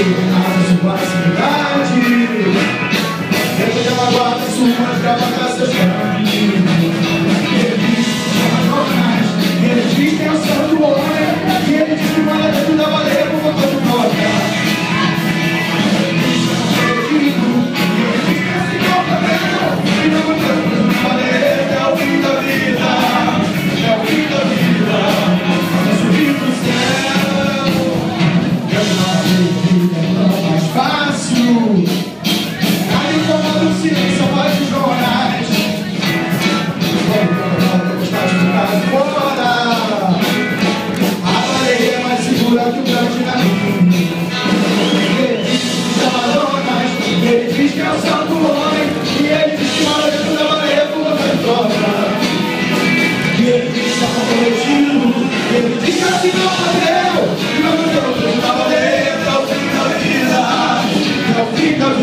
a sua cidade. guarda que ela guarde suas.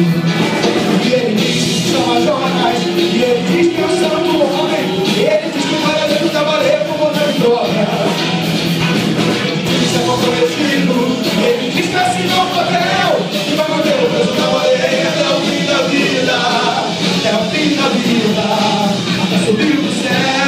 E ele diz que são as jornais E ele diz que é o homem ele diz que o paralelo está valendo botando droga Isso é comprometido ele diz que assim papel E vai manter o peso do orelha É o fim da vida É o fim da vida. Até subir do céu.